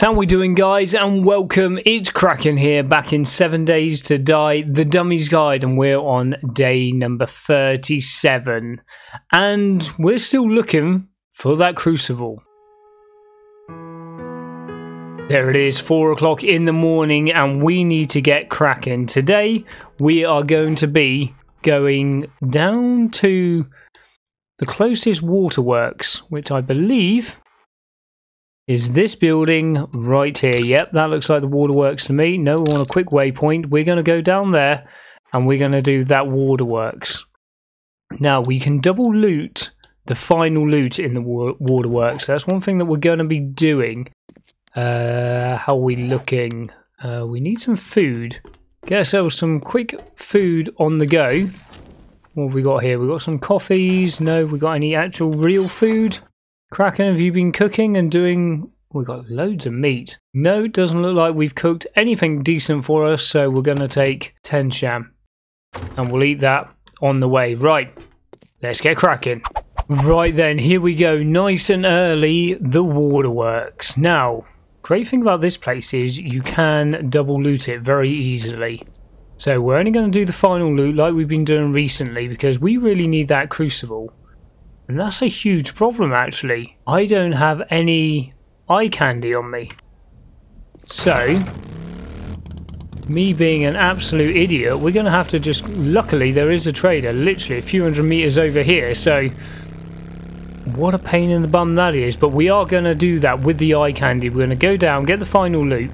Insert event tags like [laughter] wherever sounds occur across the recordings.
How we doing guys and welcome, it's Kraken here back in 7 days to die, the Dummies Guide and we're on day number 37 and we're still looking for that Crucible. There it is, 4 o'clock in the morning and we need to get cracking. Today we are going to be going down to the closest waterworks which I believe is this building right here. Yep, that looks like the waterworks to me. No, we want a quick waypoint. We're going to go down there and we're going to do that waterworks. Now, we can double loot the final loot in the waterworks. That's one thing that we're going to be doing. Uh, how are we looking? Uh, we need some food. Get ourselves some quick food on the go. What have we got here? we got some coffees. No, we got any actual real food? Kraken, have you been cooking and doing... We've got loads of meat. No, it doesn't look like we've cooked anything decent for us, so we're going to take 10 sham. And we'll eat that on the way. Right, let's get cracking. Right then, here we go. Nice and early, the waterworks. Now, great thing about this place is you can double loot it very easily. So we're only going to do the final loot like we've been doing recently because we really need that crucible. And that's a huge problem actually. I don't have any eye candy on me. So, me being an absolute idiot, we're going to have to just... Luckily, there is a trader literally a few hundred meters over here, so... What a pain in the bum that is, but we are going to do that with the eye candy. We're going to go down, get the final loot,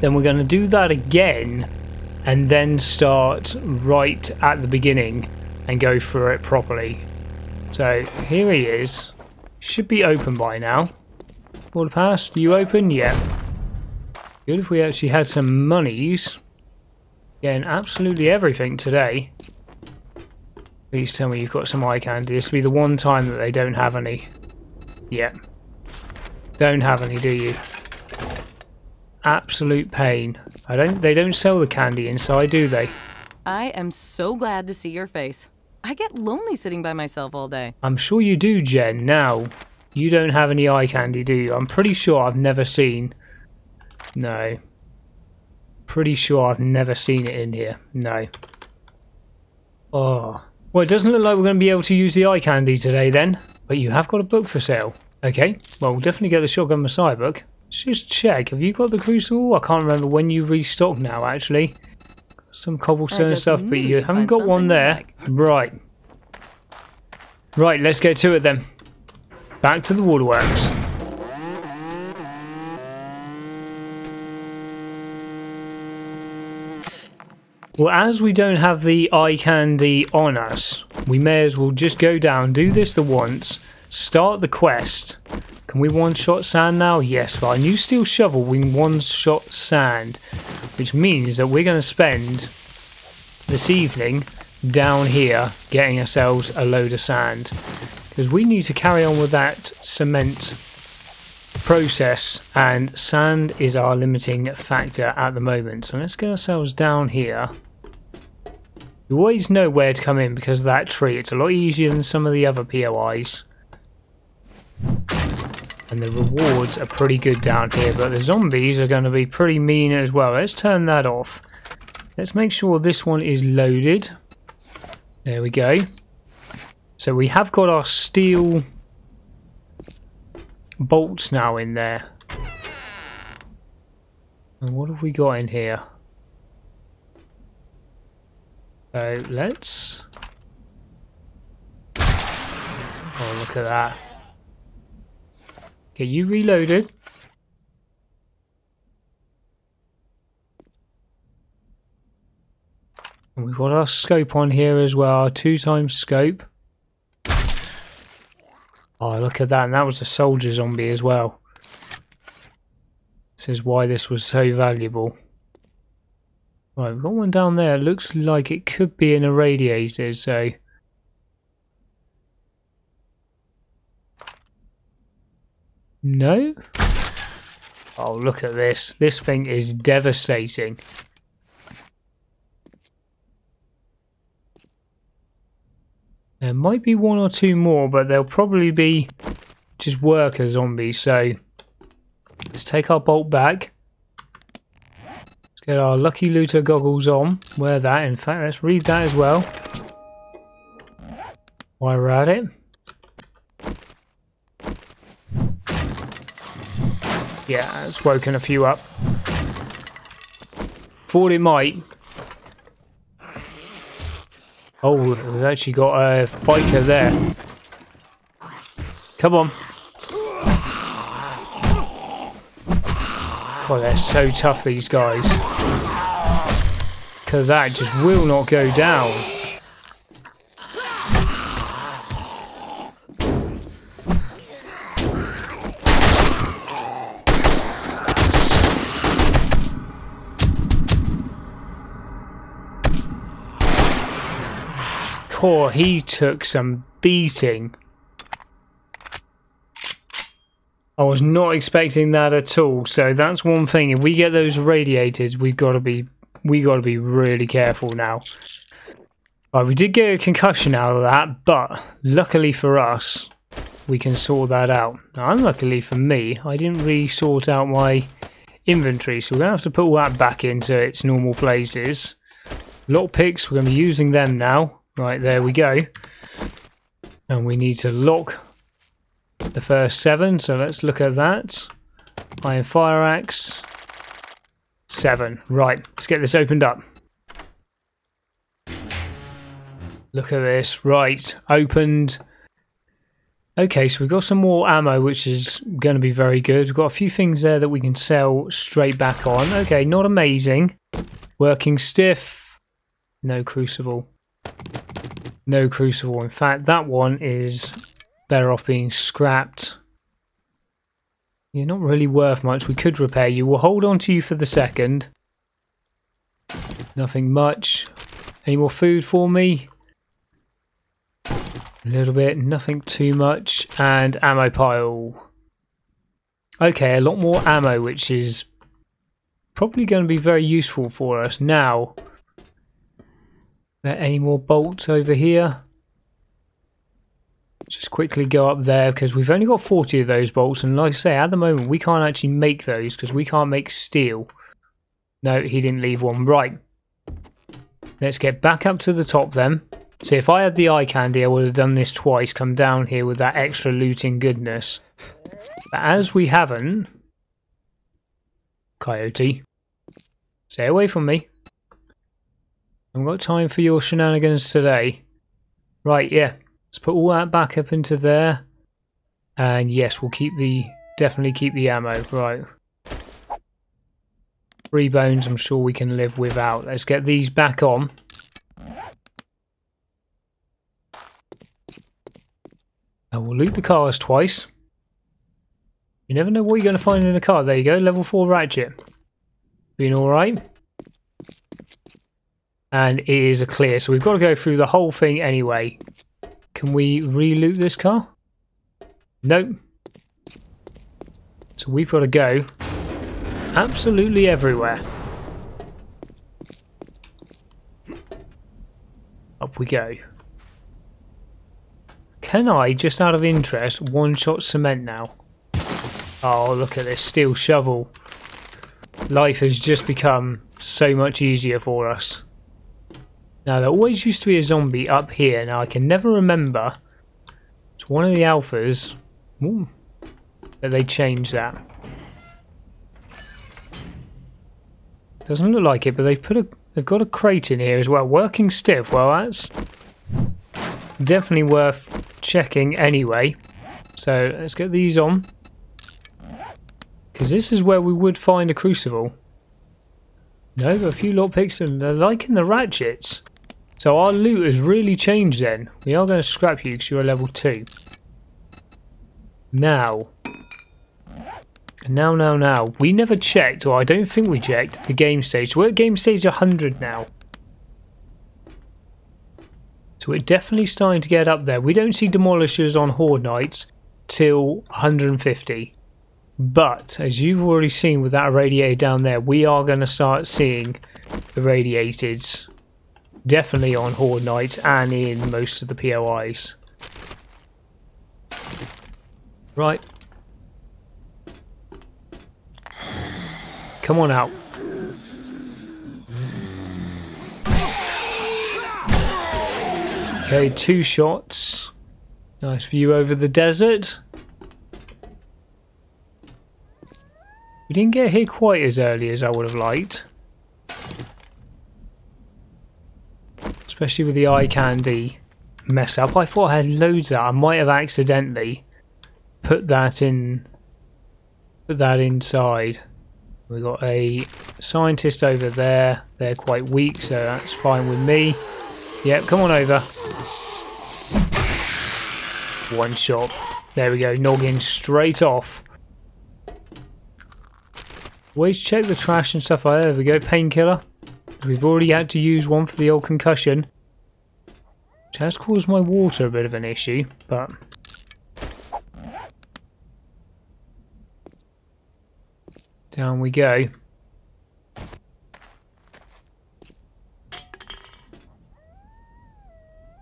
then we're going to do that again, and then start right at the beginning and go through it properly. So here he is. Should be open by now. Water pass, you open? Yeah. Good if we actually had some monies. Getting absolutely everything today. Please tell me you've got some eye candy. This will be the one time that they don't have any. Yeah. Don't have any, do you? Absolute pain. I don't. They don't sell the candy inside, do they? I am so glad to see your face. I get lonely sitting by myself all day. I'm sure you do, Jen. Now, you don't have any eye candy, do you? I'm pretty sure I've never seen... No. Pretty sure I've never seen it in here. No. Oh. Well, it doesn't look like we're going to be able to use the eye candy today then. But you have got a book for sale. Okay. Well, we'll definitely get the Shotgun Messiah book. Let's just check. Have you got the Crucible? I can't remember when you restocked now, actually some cobblestone stuff, but you haven't got one there. Like. Right. Right, let's get to it then. Back to the waterworks. Well, as we don't have the eye candy on us, we may as well just go down, do this the once, start the quest. Can we one-shot sand now? Yes, but a new steel shovel, we one-shot sand which means that we're going to spend this evening down here getting ourselves a load of sand because we need to carry on with that cement process and sand is our limiting factor at the moment so let's get ourselves down here you always know where to come in because of that tree it's a lot easier than some of the other POIs and the rewards are pretty good down here, but the zombies are going to be pretty mean as well. Let's turn that off. Let's make sure this one is loaded. There we go. So we have got our steel bolts now in there. And what have we got in here? So let's... Oh, look at that. Okay, you reloaded. And we've got our scope on here as well, two times scope. Oh, look at that, and that was a soldier zombie as well. This is why this was so valuable. Right, we've got one down there. Looks like it could be in a radiator, so... No? Oh, look at this. This thing is devastating. There might be one or two more, but they'll probably be just worker zombies. So let's take our bolt back. Let's get our lucky looter goggles on. Wear that. In fact, let's read that as well. While we're at it. Yeah, it's woken a few up. Thought it might. Oh, we've actually got a biker there. Come on. Oh, they're so tough, these guys. Because that just will not go down. Core, he took some beating. I was not expecting that at all. So that's one thing. If we get those radiators, we've got to be we got to be really careful now. Right, we did get a concussion out of that, but luckily for us, we can sort that out. Now, unluckily for me, I didn't really sort out my inventory, so we're going to have to put all that back into its normal places. Lockpicks, we're going to be using them now. Right, there we go. And we need to lock the first seven, so let's look at that. Iron Fire Axe. Seven. Right, let's get this opened up. Look at this. Right, opened. Okay, so we've got some more ammo, which is going to be very good. We've got a few things there that we can sell straight back on. Okay, not amazing. Working stiff. No crucible. No crucible. In fact, that one is better off being scrapped. You're not really worth much. We could repair you. We'll hold on to you for the second. Nothing much. Any more food for me? A little bit. Nothing too much. And ammo pile. Okay, a lot more ammo, which is probably going to be very useful for us. Now, there any more bolts over here? Just quickly go up there because we've only got 40 of those bolts and like I say at the moment we can't actually make those because we can't make steel. No, he didn't leave one. Right. Let's get back up to the top then. See, if I had the eye candy, I would have done this twice, come down here with that extra looting goodness. But as we haven't... Coyote. Stay away from me. I haven't got time for your shenanigans today. Right, yeah. Let's put all that back up into there. And yes, we'll keep the... Definitely keep the ammo. Right. Three bones I'm sure we can live without. Let's get these back on. And we'll loot the cars twice. You never know what you're going to find in a car. There you go, level 4 ratchet. Been alright and it is a clear. So we've got to go through the whole thing anyway. Can we re-loot this car? Nope. So we've got to go absolutely everywhere. Up we go. Can I, just out of interest, one-shot cement now? Oh, look at this steel shovel. Life has just become so much easier for us. Now, there always used to be a zombie up here. Now, I can never remember. It's one of the alphas. Ooh, that they changed that. Doesn't look like it, but they've put a they've got a crate in here as well. Working stiff. Well, that's definitely worth checking anyway. So let's get these on. Because this is where we would find a crucible. No, but a few lockpicks and they're liking the ratchets. So our loot has really changed then. We are going to scrap you because you're a level 2. Now. Now, now, now. We never checked, or I don't think we checked, the game stage. We're at game stage 100 now. So we're definitely starting to get up there. We don't see demolishers on Horde Nights till 150. But, as you've already seen with that radiator down there, we are going to start seeing the radiators Definitely on Horde Night and in most of the POIs. Right. Come on out. Okay, two shots. Nice view over the desert. We didn't get here quite as early as I would have liked. Especially with the eye candy mess up. I thought I had loads of that. I might have accidentally put that in put that inside. We've got a scientist over there. They're quite weak, so that's fine with me. Yep, come on over. One shot. There we go, noggin straight off. Always check the trash and stuff like that. There we go, painkiller. We've already had to use one for the old concussion. Which has caused my water a bit of an issue, but... Down we go.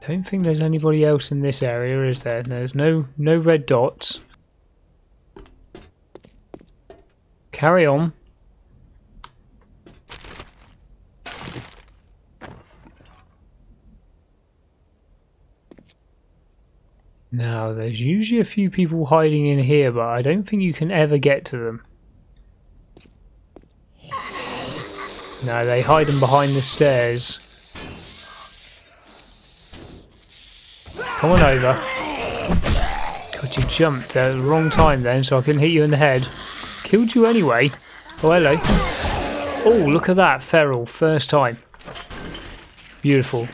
Don't think there's anybody else in this area, is there? There's no no red dots. Carry on. Now, there's usually a few people hiding in here, but I don't think you can ever get to them. No, they hide them behind the stairs. Come on over. God, you jumped at the wrong time then, so I couldn't hit you in the head. Killed you anyway. Oh, hello. Oh, look at that, feral, first time. Beautiful.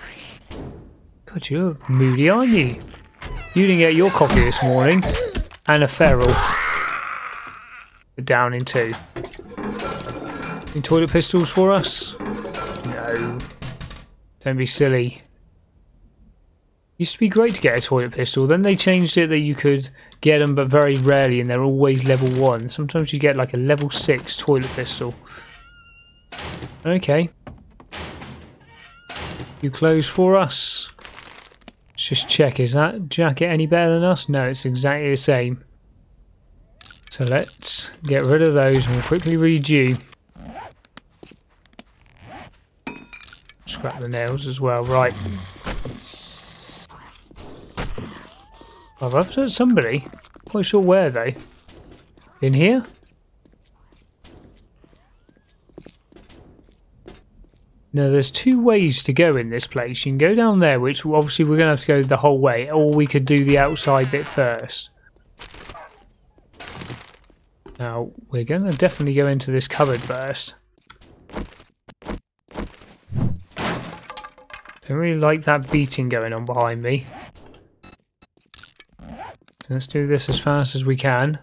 God, you're moody, aren't you? You didn't get your coffee this morning. And a feral. Down in two. Any toilet pistols for us? No. Don't be silly. Used to be great to get a toilet pistol. Then they changed it that you could get them, but very rarely, and they're always level one. Sometimes you get like a level six toilet pistol. Okay. You close for us. Just check. Is that jacket any better than us? No, it's exactly the same. So let's get rid of those and we'll quickly read you. Scrap the nails as well. Right. I've upset somebody. Quite sure where though. In here? Now there's two ways to go in this place. You can go down there, which obviously we're going to have to go the whole way, or we could do the outside bit first. Now, we're going to definitely go into this cupboard first. Don't really like that beating going on behind me. So let's do this as fast as we can.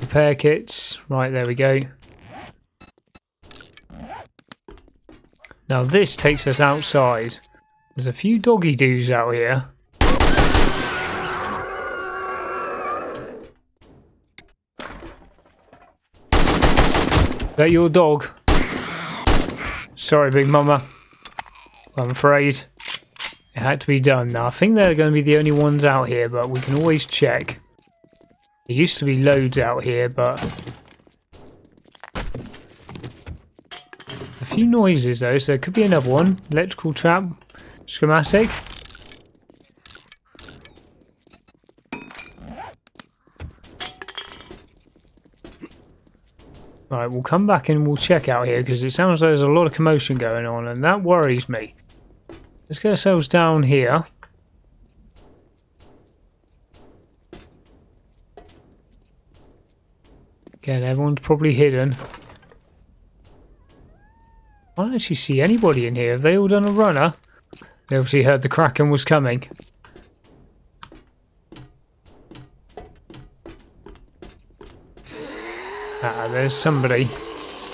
Repair kits. Right, there we go. Now this takes us outside. There's a few doggy doos out here. that your dog? Sorry, Big Mama. I'm afraid. It had to be done. Now, I think they're going to be the only ones out here, but we can always check. There used to be loads out here, but... few noises, though, so it could be another one. Electrical trap. Schematic. Right, we'll come back and we'll check out here because it sounds like there's a lot of commotion going on and that worries me. Let's get ourselves down here. Again, everyone's probably hidden. I don't actually see anybody in here. Have they all done a runner? They obviously heard the Kraken was coming. Ah, there's somebody.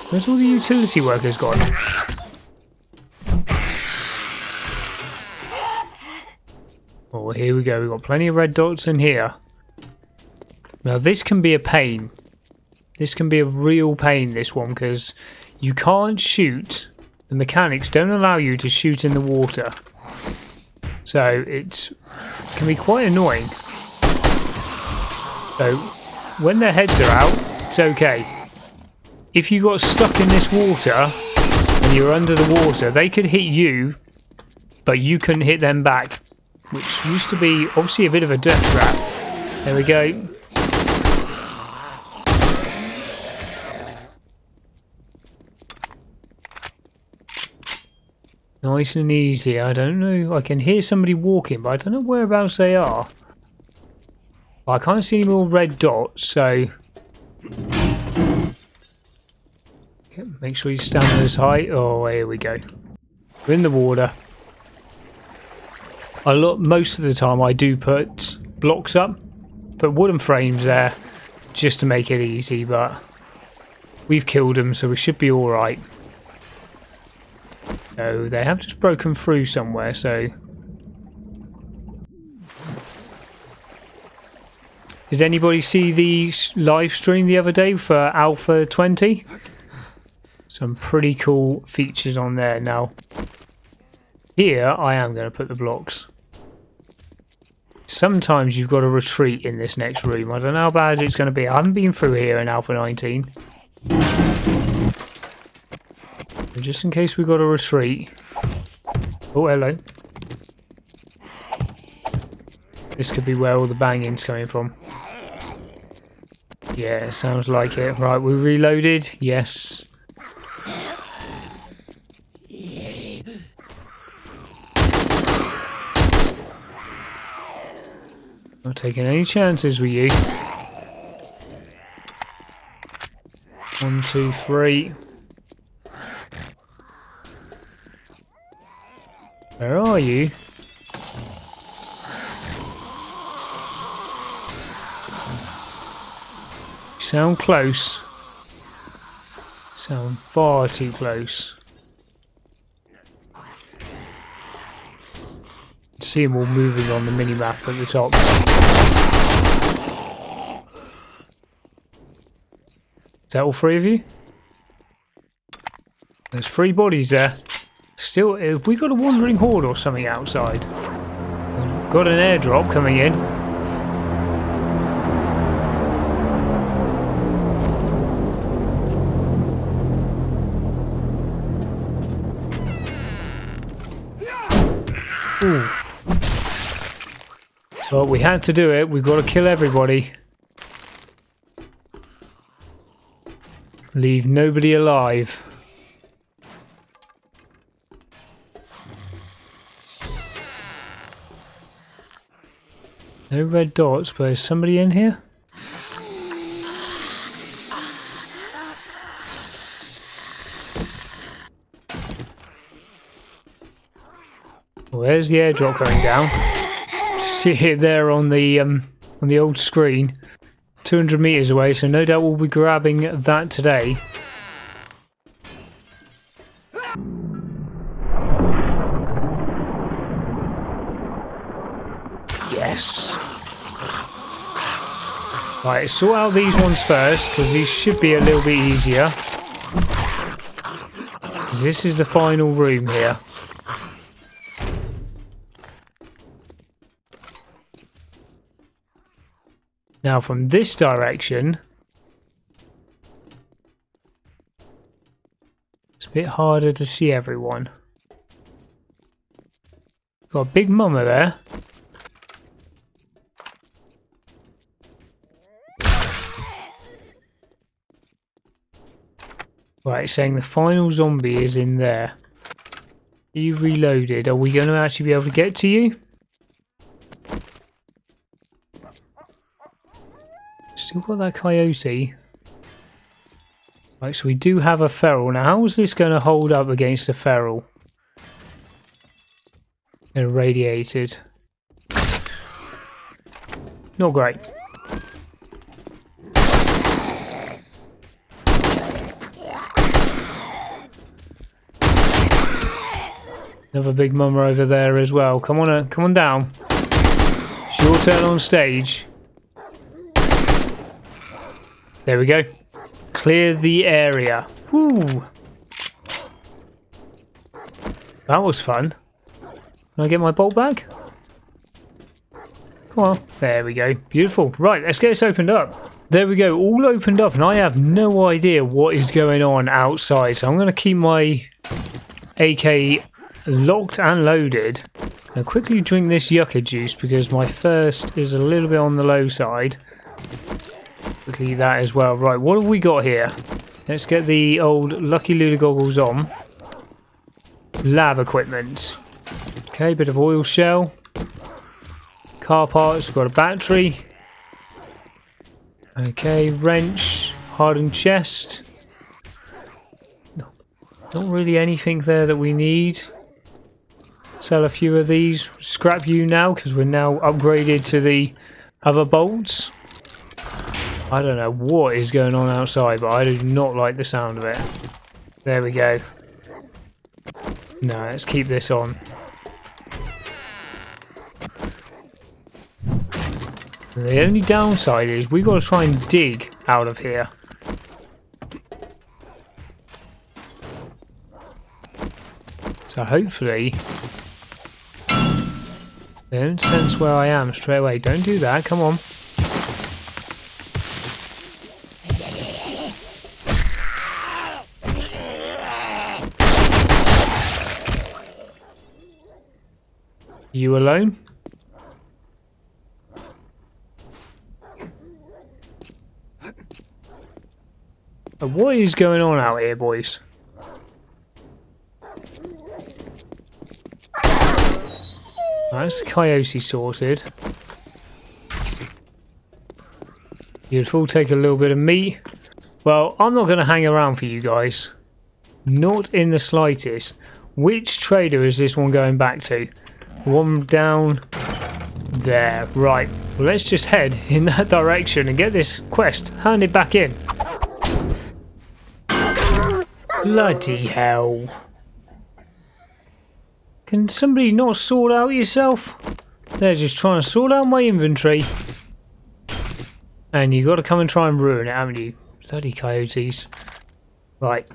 Where's all the utility workers gone? Oh, here we go. We've got plenty of red dots in here. Now, this can be a pain. This can be a real pain, this one, because you can't shoot the mechanics don't allow you to shoot in the water. So it can be quite annoying. So when their heads are out, it's okay. If you got stuck in this water and you're under the water, they could hit you, but you couldn't hit them back, which used to be obviously a bit of a death trap. There we go. Nice and easy. I don't know. I can hear somebody walking, but I don't know whereabouts they are. I can't see any more red dots, so... Make sure you stand this height. Oh, here we go. We're in the water. A lot, most of the time I do put blocks up, put wooden frames there, just to make it easy, but we've killed them, so we should be alright. No, they have just broken through somewhere, so... Did anybody see the live stream the other day for Alpha 20? Some pretty cool features on there now. Here, I am going to put the blocks. Sometimes you've got to retreat in this next room. I don't know how bad it's going to be. I haven't been through here in Alpha 19 just in case we got a retreat. Oh, hello. This could be where all the banging's coming from. Yeah, sounds like it. Right, we reloaded. Yes. Not taking any chances with you. One, two, three. Where are you? Sound close. Sound far too close. See them all moving on the mini-map at the top. Is that all three of you? There's three bodies there. Still, have we got a wandering horde or something outside? Got an airdrop coming in. So we had to do it. We've got to kill everybody. Leave nobody alive. No red dots, but there's somebody in here? Well, there's the airdrop going down. See it there on the um, on the old screen. 200 meters away, so no doubt we'll be grabbing that today. Right, sort out these ones first, because these should be a little bit easier. This is the final room here. Now from this direction, it's a bit harder to see everyone. Got a big mama there. Right, saying the final zombie is in there. You reloaded. Are we going to actually be able to get to you? Still got that coyote. Right, so we do have a feral. Now, how is this going to hold up against a feral? Irradiated. Not great. Another big mama over there as well. Come on, uh, come on down. It's your turn on stage. There we go. Clear the area. Woo! That was fun. Can I get my bolt back? Come on. There we go. Beautiful. Right, let's get this opened up. There we go. All opened up, and I have no idea what is going on outside. So I'm going to keep my AK locked and loaded. Now quickly drink this yucca juice because my thirst is a little bit on the low side. Quickly that as well. Right, what have we got here? Let's get the old Lucky Looter goggles on. Lab equipment. Okay, bit of oil shale. Car parts, got a battery. Okay, wrench, hardened chest. Not really anything there that we need. Sell a few of these. Scrap you now because we're now upgraded to the other bolts. I don't know what is going on outside, but I do not like the sound of it. There we go. No, let's keep this on. The only downside is we've got to try and dig out of here. So hopefully don't sense where I am straight away. Don't do that, come on. You alone? What is going on out here, boys? That's coyote sorted. Beautiful, take a little bit of meat. Well, I'm not going to hang around for you guys. Not in the slightest. Which trader is this one going back to? One down there. Right, well, let's just head in [laughs] that direction and get this quest handed back in. Bloody hell. Can somebody not sort out yourself? They're just trying to sort out my inventory. And you've got to come and try and ruin it, haven't you? Bloody coyotes. Right.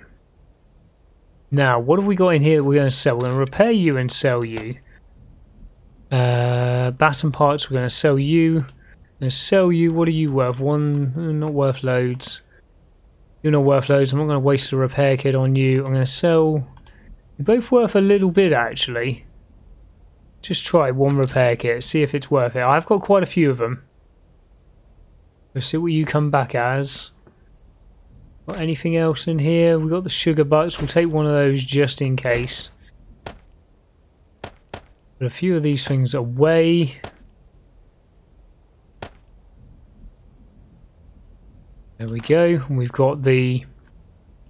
Now, what have we got in here we're going to sell? We're going to repair you and sell you. Uh, baton parts, we're going to sell you. sell you. What are you worth? One, not worth loads. You're not worth loads. I'm not going to waste a repair kit on you. I'm going to sell... You're both worth a little bit, actually. Just try one repair kit. See if it's worth it. I've got quite a few of them. Let's see what you come back as. Got anything else in here? We've got the sugar butts. We'll take one of those just in case. Put a few of these things away. There we go. We've got the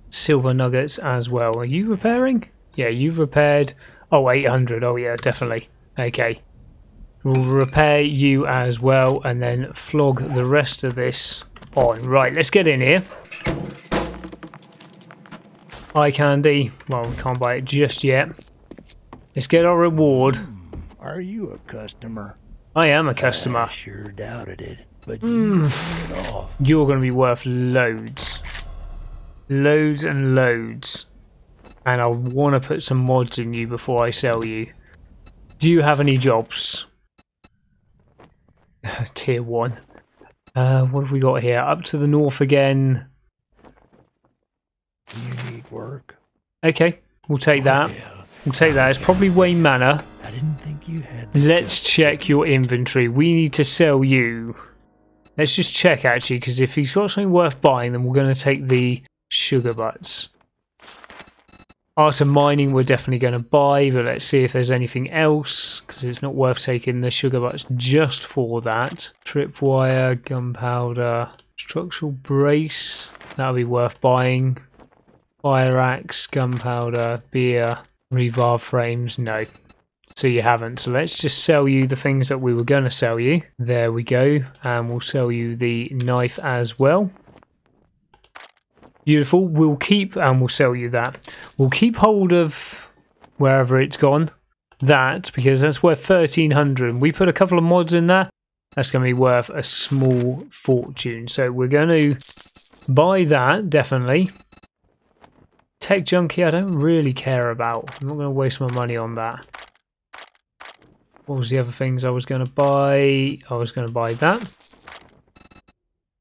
silver nuggets as well. Are you repairing? Yeah, you've repaired. Oh, 800. Oh, yeah, definitely. Okay. We'll repair you as well and then flog the rest of this on. Right, let's get in here. Eye candy. Well, we can't buy it just yet. Let's get our reward. Are you a customer? I am a customer. I sure doubted it but you Mm. it off. You're going to be worth loads. Loads and loads. And I want to put some mods in you before I sell you. Do you have any jobs? [laughs] Tier 1. Uh, what have we got here? Up to the north again. Do you need work? Okay, we'll take that. Well, We'll take that. It's probably Wayne Manor. I didn't think you had. Let's check your inventory. We need to sell you. Let's just check actually, because if he's got something worth buying, then we're going to take the sugar butts. Art of mining, we're definitely going to buy, but let's see if there's anything else, because it's not worth taking the sugar butts just for that. Tripwire, gunpowder, structural brace, that'll be worth buying. Fire axe, gunpowder, beer, rebar frames, no. So you haven't. So let's just sell you the things that we were going to sell you. There we go. And we'll sell you the knife as well. Beautiful. We'll keep and we'll sell you that. We'll keep hold of wherever it's gone. That because that's worth 1300. We put a couple of mods in there. That's going to be worth a small fortune. So we're going to buy that definitely. Tech junkie, I don't really care about. I'm not going to waste my money on that. What was the other things I was going to buy? I was going to buy that.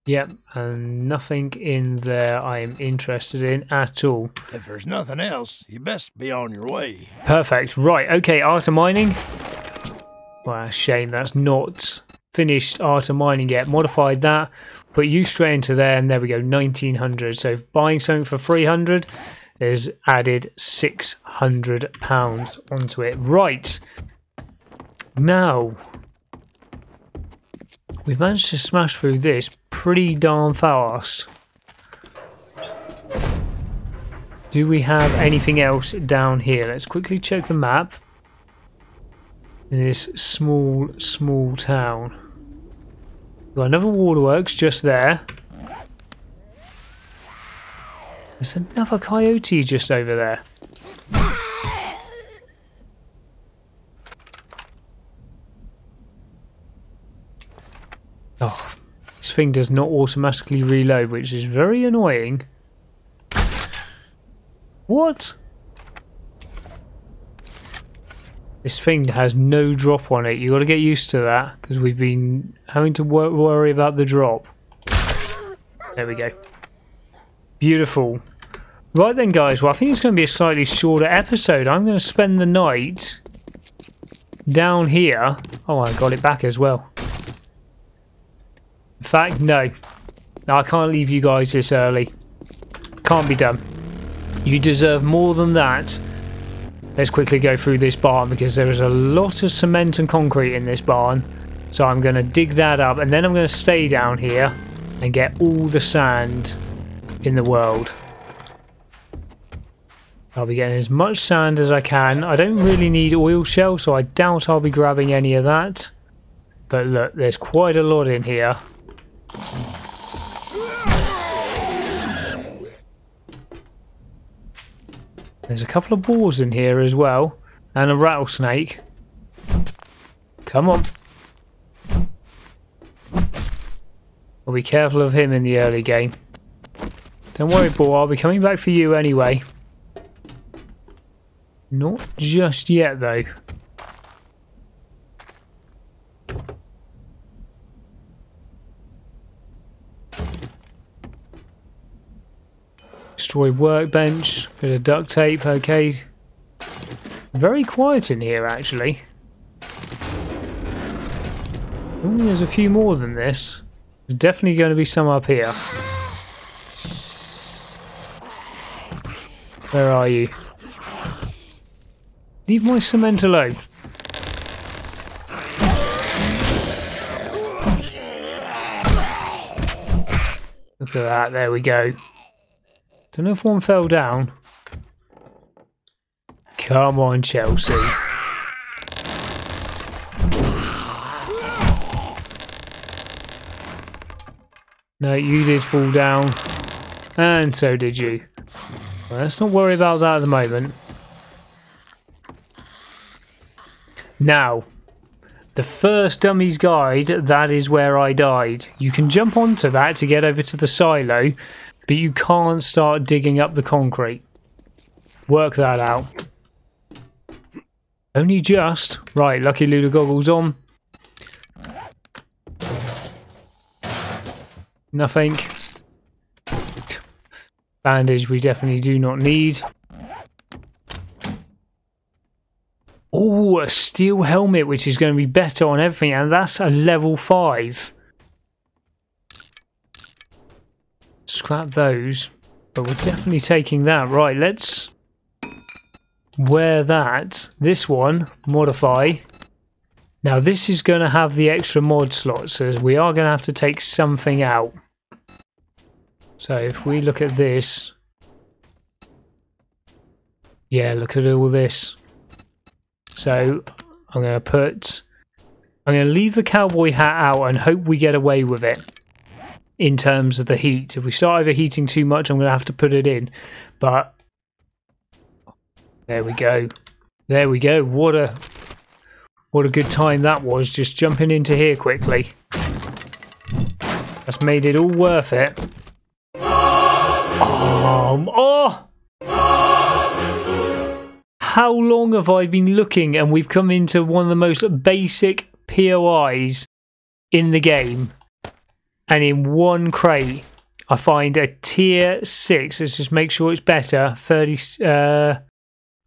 Yep, and nothing in there I am interested in at all. If there's nothing else, you best be on your way. Perfect. Right, okay, art of mining. Well, shame that's not finished art of mining yet. Modified that, put you straight into there, and there we go, 1900. So buying something for 300 is added 600 pounds onto it. Right. Now, we've managed to smash through this pretty darn fast. Do we have anything else down here? Let's quickly check the map. In this small, small town. Got another waterworks just there. There's another coyote just over there. Oh, this thing does not automatically reload, which is very annoying. What? This thing has no drop on it. you got to get used to that because we've been having to wor worry about the drop. There we go. Beautiful. Right then, guys. Well, I think it's going to be a slightly shorter episode. I'm going to spend the night down here. Oh, I got it back as well. In fact, no. No, I can't leave you guys this early. Can't be done. You deserve more than that. Let's quickly go through this barn because there is a lot of cement and concrete in this barn. So I'm going to dig that up and then I'm going to stay down here and get all the sand in the world. I'll be getting as much sand as I can. I don't really need oil shale, so I doubt I'll be grabbing any of that. But look, there's quite a lot in here. There's a couple of boars in here as well. And a rattlesnake. Come on. We'll be careful of him in the early game. Don't worry, boar. I'll be coming back for you anyway. Not just yet, though. Destroy workbench. Bit of duct tape, okay. Very quiet in here, actually. Ooh, there's a few more than this. There's definitely going to be some up here. Where are you? Leave my cement alone. Look at that, there we go. Don't know if one fell down. Come on, Chelsea. No, you did fall down. And so did you. Well, let's not worry about that at the moment. Now, the first dummy's Guide, that is where I died. You can jump onto that to get over to the silo, but you can't start digging up the concrete. Work that out. Only just. Right, Lucky Looter goggles on. Nothing. Bandage we definitely do not need. Oh, a steel helmet, which is going to be better on everything, and that's a level 5. Scrap those. But we're definitely taking that. Right, let's wear that. This one, modify. Now this is going to have the extra mod slots, so we are going to have to take something out. So if we look at this, yeah, look at all this. So I'm going to put, I'm going to leave the cowboy hat out and hope we get away with it in terms of the heat. If we start overheating too much, I'm going to have to put it in. But there we go. There we go. What a what a good time that was. Just jumping into here quickly. That's made it all worth it. Um, oh! How long have I been looking and we've come into one of the most basic POIs in the game? And in one crate, I find a tier 6. Let's just make sure it's better. 30. Uh,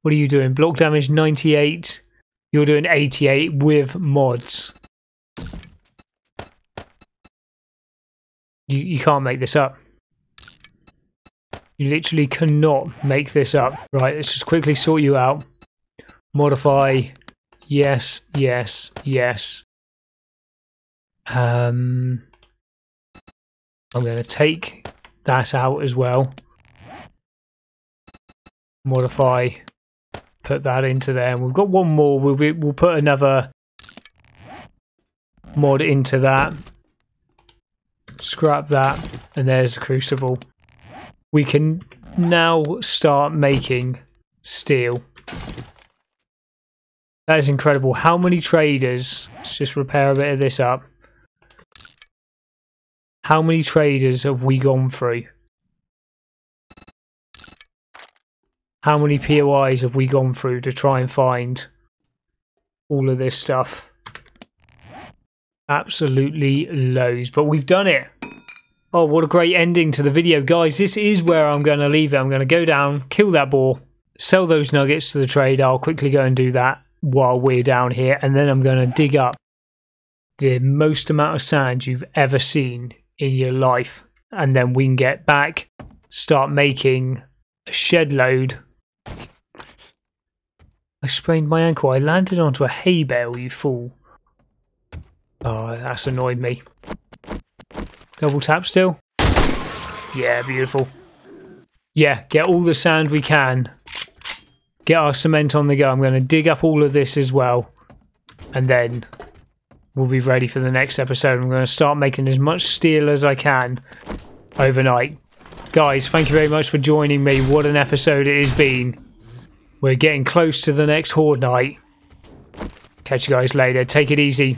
what are you doing? Block damage 98. You're doing 88 with mods. You, you can't make this up. You literally cannot make this up. Right, let's just quickly sort you out. Modify. Yes, yes, yes. Um, I'm going to take that out as well. Modify. Put that into there. And we've got one more. We'll, be, we'll put another mod into that. Scrap that. And there's the crucible. We can now start making steel. That is incredible. How many traders, let's just repair a bit of this up. How many traders have we gone through? How many POIs have we gone through to try and find all of this stuff? Absolutely loads, but we've done it. Oh, what a great ending to the video. Guys, this is where I'm going to leave it. I'm going to go down, kill that boar, sell those nuggets to the trade. I'll quickly go and do that while we're down here. And then I'm going to dig up the most amount of sand you've ever seen in your life. And then we can get back, start making a shed load. I sprained my ankle. I landed onto a hay bale, you fool. Oh, that's annoyed me. Double tap still. Yeah, beautiful. Yeah, get all the sand we can. Get our cement on the go. I'm going to dig up all of this as well. And then we'll be ready for the next episode. I'm going to start making as much steel as I can overnight. Guys, thank you very much for joining me. What an episode it has been. We're getting close to the next Horde night. Catch you guys later. Take it easy.